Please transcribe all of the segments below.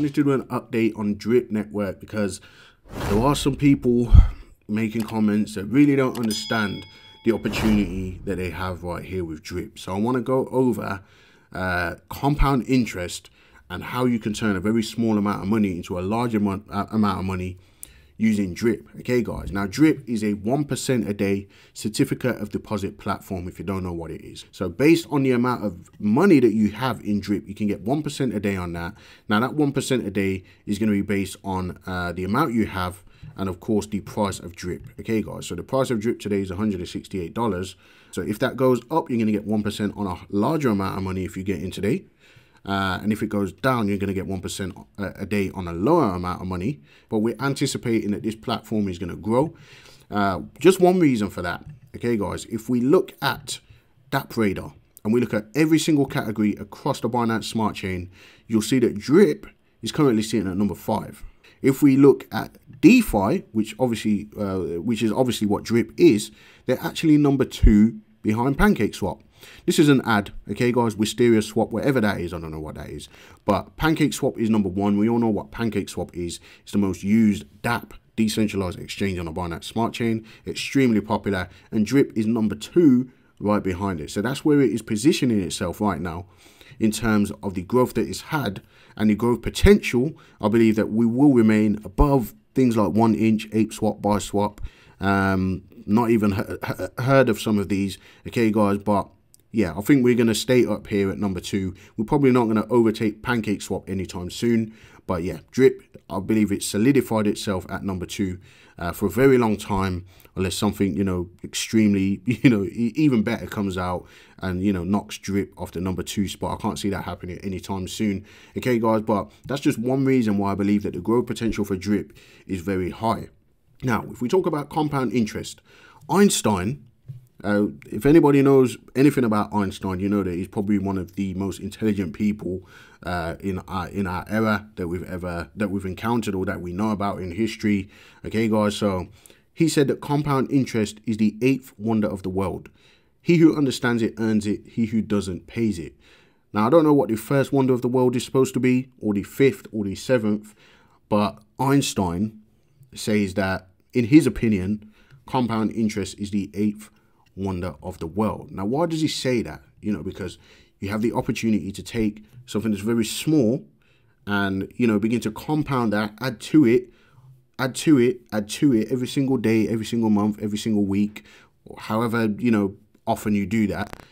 wanted to do an update on Drip Network because there are some people making comments that really don't understand the opportunity that they have right here with Drip. So I want to go over uh, compound interest and how you can turn a very small amount of money into a large amount, uh, amount of money using Drip. Okay, guys. Now, Drip is a 1% a day certificate of deposit platform if you don't know what it is. So, based on the amount of money that you have in Drip, you can get 1% a day on that. Now, that 1% a day is going to be based on uh, the amount you have and, of course, the price of Drip. Okay, guys. So, the price of Drip today is $168. So, if that goes up, you're going to get 1% on a larger amount of money if you get in today. Uh, and if it goes down, you're going to get 1% a, day on a lower amount of money. But we're anticipating that this platform is going to grow. Uh, just one reason for that. Okay, guys, if we look at DappRadar and we look at every single category across the Binance Smart Chain, you'll see that Drip is currently sitting at number five. If we look at DeFi, which obviously, uh, which is obviously what Drip is, they're actually number two behind PancakeSwap. This is an ad, okay, guys? Wisteria Swap, whatever that is, I don't know what that is. But Pancake Swap is number one. We all know what Pancake Swap is. It's the most used DApp decentralized exchange on the Binance Smart Chain. Extremely popular. And Drip is number two right behind it. So that's where it is positioning itself right now in terms of the growth that it's had and the growth potential. I believe that we will remain above things like one inch, ape swap, Biswap. Um, not even heard of some of these, okay, guys, but yeah, I think we're going to stay up here at number two. We're probably not going to overtake Pancake Swap anytime soon. But yeah, Drip, I believe it solidified itself at number two uh, for a very long time, unless something, you know, extremely, you know, even better comes out and, you know, knocks Drip off the number two spot. I can't see that happening anytime soon. Okay, guys, but that's just one reason why I believe that the growth potential for Drip is very high. Now, if we talk about compound interest, Einstein uh, if anybody knows anything about Einstein, you know that he's probably one of the most intelligent people uh, in our in our era that we've ever that we've encountered or that we know about in history. Okay, guys. So he said that compound interest is the eighth wonder of the world. He who understands it earns it. He who doesn't pays it. Now I don't know what the first wonder of the world is supposed to be, or the fifth, or the seventh, but Einstein says that in his opinion, compound interest is the eighth wonder of the world. Now, why does he say that? You know, because you have the opportunity to take something that's very small and, you know, begin to compound that, add to it, add to it, add to it every single day, every single month, every single week, however, you know, often you do that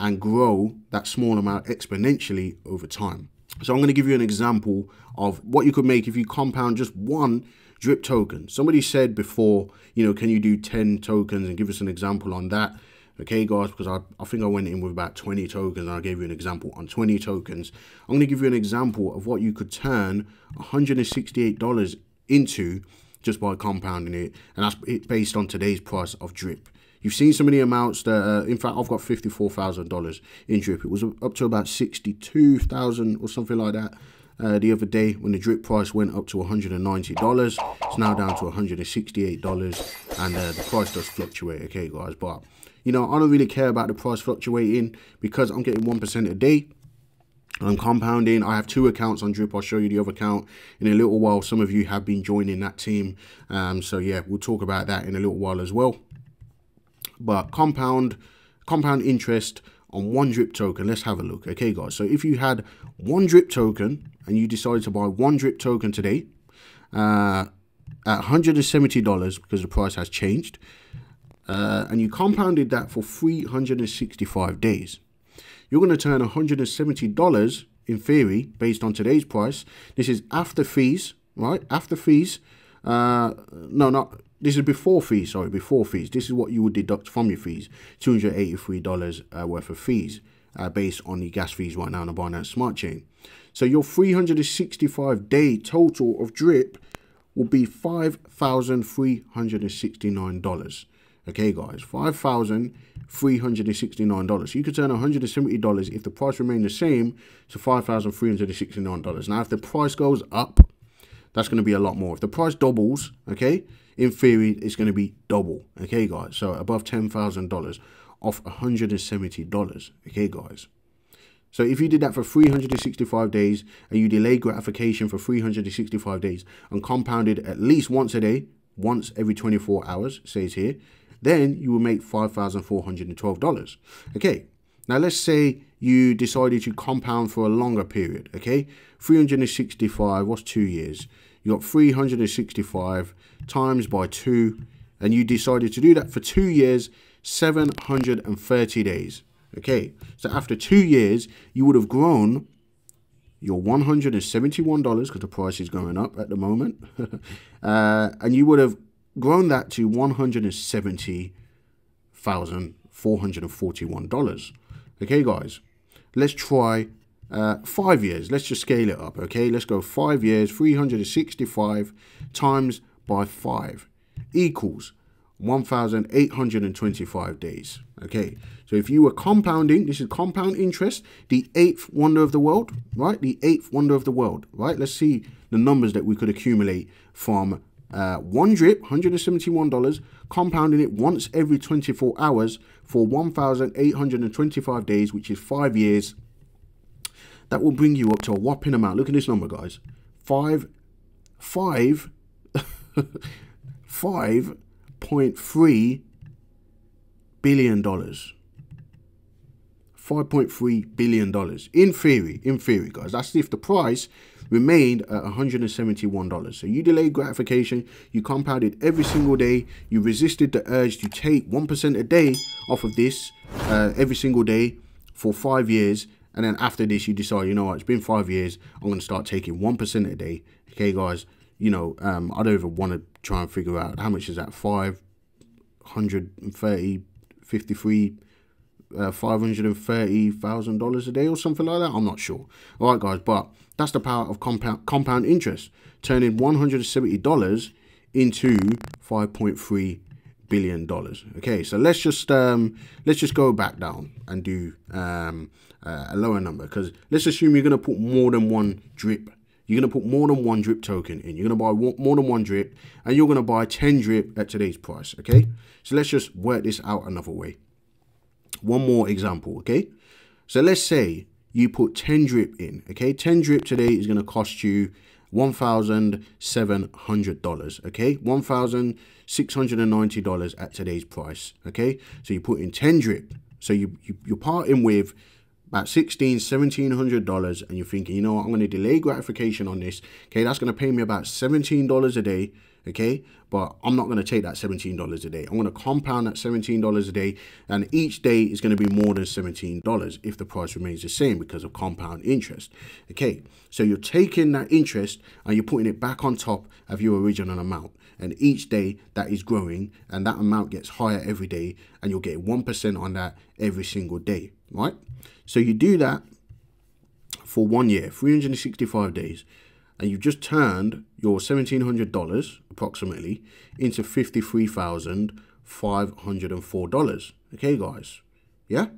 and grow that small amount exponentially over time. So I'm going to give you an example of what you could make if you compound just one drip token. Somebody said before, you know, can you do 10 tokens and give us an example on that? Okay, guys, because I, I think I went in with about 20 tokens and I gave you an example on 20 tokens. I'm going to give you an example of what you could turn $168 into just by compounding it. And that's based on today's price of drip. You've seen of the amounts that, uh, in fact, I've got $54,000 in drip. It was up to about 62,000 or something like that uh, the other day when the drip price went up to $190. It's now down to $168 and uh, the price does fluctuate, okay guys, but you know, I don't really care about the price fluctuating because I'm getting 1% a day. I'm compounding. I have two accounts on Drip. I'll show you the other account in a little while. Some of you have been joining that team. Um, so yeah, we'll talk about that in a little while as well. But compound, compound interest on one drip token. Let's have a look. Okay, guys. So if you had one drip token and you decided to buy one drip token today uh, at $170 because the price has changed, uh, and you compounded that for 365 days, you're going to turn $170 in theory based on today's price. This is after fees, right? After fees. Uh, no, not this is before fees, sorry, before fees. This is what you would deduct from your fees. $283 uh, worth of fees uh, based on the gas fees right now on the Binance Smart Chain. So your 365 day total of drip will be $5,369. Okay, guys, $5,369. So you could turn $170 if the price remained the same to $5,369. Now, if the price goes up, that's going to be a lot more. If the price doubles, okay, in theory, it's going to be double. Okay, guys. So above $10,000 off $170. Okay, guys. So if you did that for 365 days and you delay gratification for 365 days and compounded at least once a day, once every 24 hours, says here, then you will make $5,412. Okay, now let's say you decided to compound for a longer period, okay? 365, what's two years? You got 365 times by two, and you decided to do that for two years, 730 days. Okay, so after two years, you would have grown your $171 because the price is going up at the moment. uh, and you would have grown that to $170,441. Okay, guys, let's try uh, five years. Let's just scale it up. Okay, let's go five years, 365 times by five equals 1,825 days. Okay, so if you were compounding, this is compound interest, the eighth wonder of the world, right? The eighth wonder of the world, right? Let's see the numbers that we could accumulate from uh, one drip, $171, compounding it once every 24 hours for 1,825 days, which is five years. That will bring you up to a whopping amount. Look at this number, guys. Five, five, five point three billion dollars. $5.3 billion. In theory, in theory, guys. That's if the price remained at $171. So you delayed gratification, you compounded every single day, you resisted the urge to take 1% a day off of this uh, every single day for five years. And then after this, you decide, you know what, it's been five years, I'm going to start taking 1% a day. Okay, guys, you know, um, I don't even want to try and figure out how much is that, 530, 53 uh, $530,000 a day or something like that. I'm not sure. All right, guys, but that's the power of compound, compound interest, turning $170 into $5.3 billion dollars. Okay so let's just um let's just go back down and do um uh, a lower number because let's assume you're going to put more than one drip. You're going to put more than one drip token in. You're going to buy more than one drip and you're going to buy 10 drip at today's price okay? So let's just work this out another way. One more example, okay? So let's say you put 10 drip in, okay? 10 drip today is going to cost you $1,700, okay? $1,690 at today's price, okay? So you put in 10 drip. So you, you, you're parting with about $1,600, $1,700 and you're thinking, you know what, I'm going to delay gratification on this. Okay, that's going to pay me about $17 a day okay? But I'm not going to take that $17 a day. I'm to compound that $17 a day, and each day is going to be more than $17 if the price remains the same because of compound interest, okay? So you're taking that interest and you're putting it back on top of your original amount. And each day that is growing, and that amount gets higher every day, and you'll get 1% on that every single day, right? So you do that for one year, 365 days and you've just turned your $1,700 approximately into $53,504. Okay, guys? Yeah?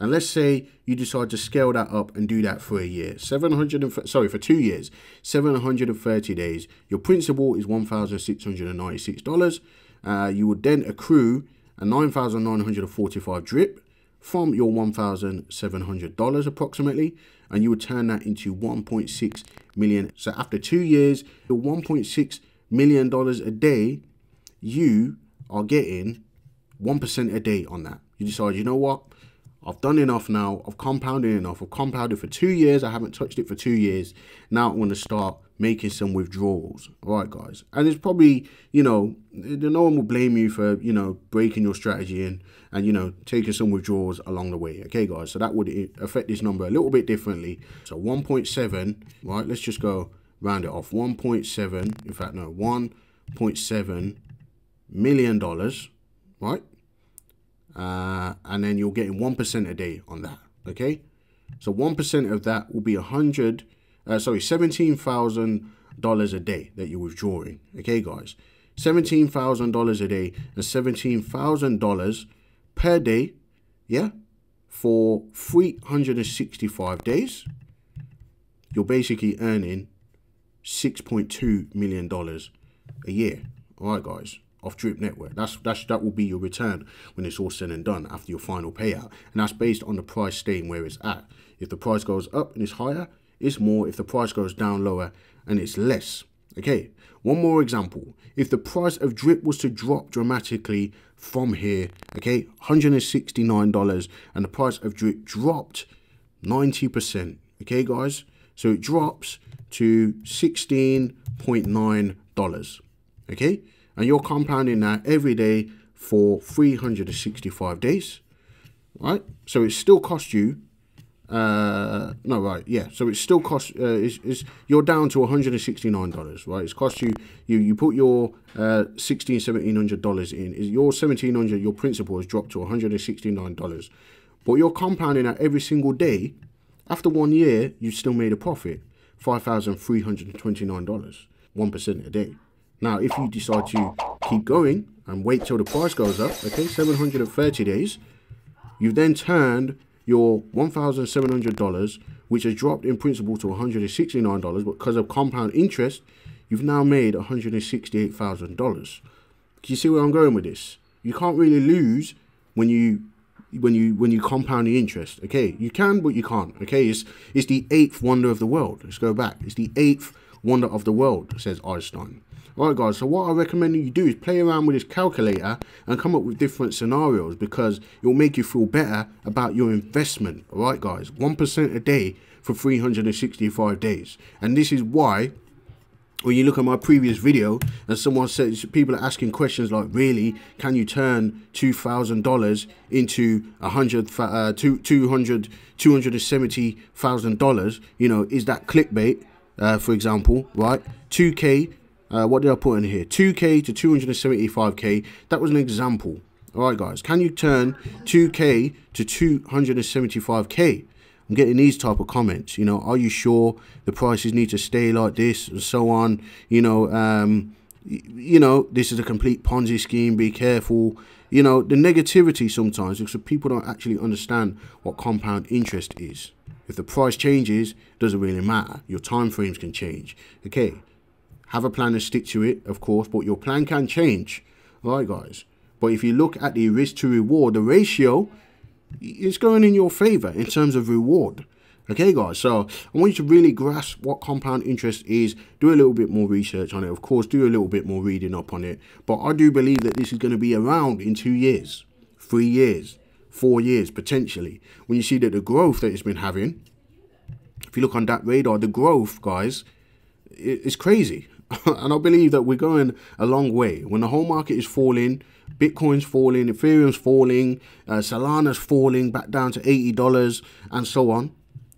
And let's say you decide to scale that up and do that for a year. 700 and, sorry, for two years, 730 days. Your principal is $1,696. Uh, you would then accrue a 9,945 drip from your $1,700 approximately, and you would turn that into 1.6 million. So after two years, your 1.6 million dollars a day, you are getting 1% a day on that. You decide, you know what? I've done enough now. I've compounded enough. I've compounded for two years. I haven't touched it for two years. Now I'm going to start making some withdrawals. All right, guys. And it's probably, you know, no one will blame you for, you know, breaking your strategy and, and, you know, taking some withdrawals along the way. Okay, guys. So that would affect this number a little bit differently. So 1.7, right? Let's just go round it off. 1.7, in fact, no, 1.7 million dollars, right? Uh, and then you're getting 1% a day on that. Okay. So 1% of that will be a hundred uh, sorry, $17,000 a day that you're withdrawing. Okay, guys. $17,000 a day and $17,000 per day, yeah, for 365 days, you're basically earning $6.2 million a year. All right, guys. Of Drip Network. That's that's that will be your return when it's all said and done after your final payout, and that's based on the price staying where it's at. If the price goes up and it's higher, it's more. If the price goes down lower and it's less. Okay. One more example. If the price of drip was to drop dramatically from here, okay, $169 and the price of drip dropped 90%, okay, guys? So it drops to $16.9, okay? And you're compounding that every day for 365 days, right? So it still costs you uh no right yeah. So it still costs uh is is you're down to 169 dollars right? It's cost you you you put your uh 16 1700 dollars in. Is your 1700 your principal has dropped to 169 dollars. But you're compounding that every single day. After one year you still made a profit 5329 dollars one percent a day now if you decide to keep going and wait till the price goes up okay 730 days you've then turned your $1,700, which has dropped in principle to $169, but because of compound interest, you've now made $168,000. Can you see where I'm going with this? You can't really lose when you when you when you compound the interest. Okay, you can, but you can't. Okay, it's it's the eighth wonder of the world. Let's go back. It's the eighth wonder of the world, says Einstein. Alright guys, so what I recommend you do is play around with this calculator and come up with different scenarios because it will make you feel better about your investment. Alright guys, 1% a day for 365 days. And this is why when you look at my previous video and someone says people are asking questions like really can you turn two thousand dollars into a hundred uh two two hundred two hundred seventy thousand dollars you know is that clickbait uh for example right 2k uh, what did I put in here? 2k to 275k. That was an example. All right, guys. Can you turn 2k to 275k? I'm getting these type of comments. You know, are you sure the prices need to stay like this and so on? You know, um, you know, this is a complete Ponzi scheme. Be careful. You know, the negativity sometimes because people don't actually understand what compound interest is. If the price changes, doesn't really matter. Your time frames can change. Okay, have a plan and stick to it, of course, but your plan can change. Right, guys. But if you look at the risk to reward, the ratio is going in your favor in terms of reward. Okay, guys, so I want you to really grasp what compound interest is. Do a little bit more research on it. Of course, do a little bit more reading up on it. But I do believe that this is going to be around in two years, three years, four years, potentially. When you see that the growth that it's been having, if you look on DappRadar, the growth, guys, it's crazy. and I believe that we're going a long way. When the whole market is falling, Bitcoin's falling, Ethereum's falling, uh, Solana's falling back down to $80 and so on.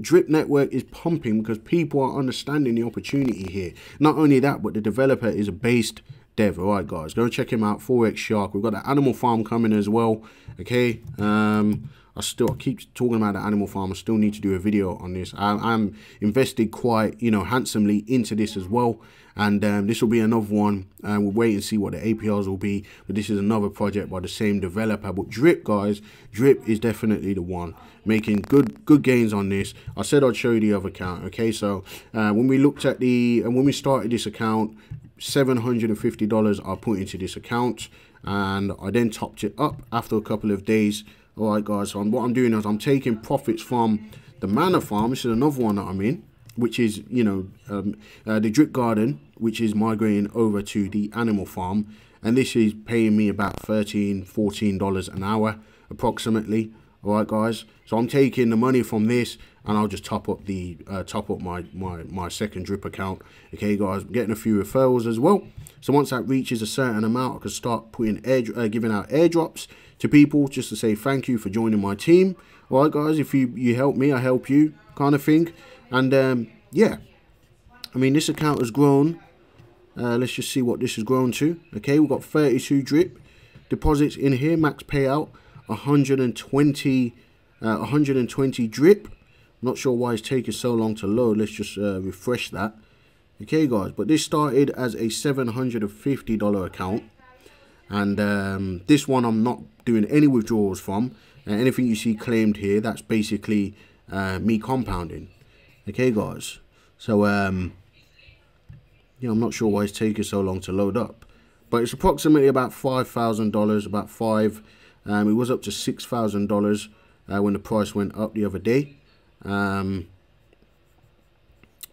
Drip Network is pumping because people are understanding the opportunity here. Not only that, but the developer is a based dev. All right, guys, go check him out. Forex Shark. We've got the Animal Farm coming as well. Okay. Um, I still I keep talking about the animal farm. I still need to do a video on this. I, am invested quite, you know, handsomely into this as well. And um, this will be another one. And uh, we'll wait and see what the APRs will be. But this is another project by the same developer. But Drip, guys, Drip is definitely the one. Making good good gains on this. I said I'd show you the other account. Okay, so uh, when we looked at the, and when we started this account, $750 I put into this account. And I then topped it up after a couple of days all right guys so I'm, what i'm doing is i'm taking profits from the manor farm this is another one that i'm in which is you know um, uh, the drip garden which is migrating over to the animal farm. And this is paying me about $13, 14 dollars an hour approximately. All right guys so i'm taking the money from this and i'll just top up the uh, top up my my my second drip account. Okay guys I'm getting a few referrals as well. So once that reaches a certain amount i can start putting air uh, giving out airdrops to people just to say thank you for joining my team. All right, guys, if you, you help me, I help you kind of thing. And um, yeah, I mean, this account has grown. Uh, let's just see what this has grown to. Okay, we've got 32 drip deposits in here. Max payout 120, uh, 120 drip. Not sure why it's taking so long to load. Let's just uh, refresh that. Okay, guys, but this started as a $750 account. And um, this one I'm not doing any withdrawals from. Uh, anything you see claimed here, that's basically uh, me compounding. Okay, guys. So, um, yeah, I'm not sure why it's taking so long to load up. but it's approximately about five thousand dollars, about five. Um, it was up to six thousand uh, dollars when the price went up the other day. Um,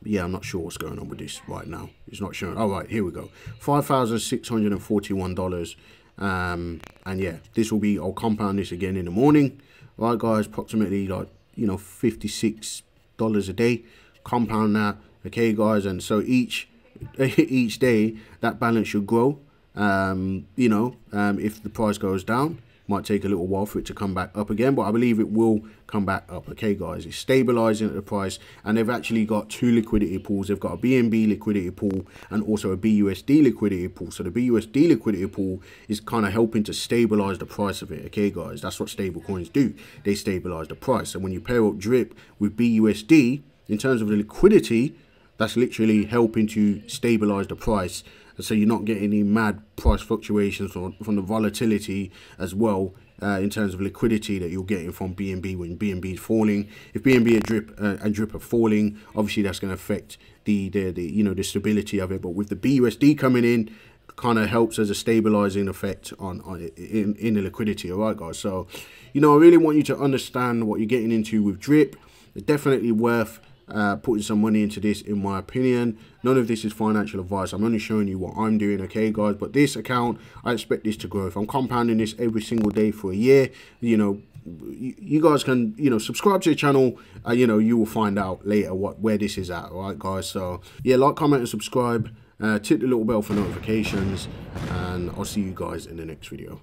yeah, I'm not sure what's going on with this right now. It's not showing. All right, here we go. Five thousand six hundred and forty-one dollars. Um, and yeah, this will be. I'll compound this again in the morning. All right, guys, approximately like you know fifty-six dollars a day. Compound that, okay, guys, and so each each day that balance should grow. Um, you know, um, if the price goes down, might take a little while for it to come back up again, but I believe it will come back up. Okay, guys, it's stabilizing at the price, and they've actually got two liquidity pools. They've got a BNB liquidity pool and also a BUSD liquidity pool. So the BUSD liquidity pool is kind of helping to stabilize the price of it. Okay, guys, that's what stable coins do. They stabilize the price. And when you pair up drip with BUSD, in terms of the liquidity, that's literally helping to stabilize the price so you're not getting any mad price fluctuations from, from the volatility as well uh, in terms of liquidity that you're getting from BNB when BNB is falling. If BNB and drip uh, and drip are falling, obviously that's going to affect the, the the you know the stability of it. But with the BUSD coming in, kind of helps as a stabilizing effect on, on in in the liquidity. All right, guys. So you know I really want you to understand what you're getting into with drip. It's definitely worth uh, putting some money into this in my opinion. None of this is financial advice. I'm only showing you what i'm doing okay guys? But this account i expect this to grow. If i'm compounding this every single day for a year you know you guys can you know subscribe to the channel. Uh, you know you will find out later what where this is at right guys? So yeah like comment and subscribe. Uh, tip the little bell for notifications. And i'll see you guys in the next video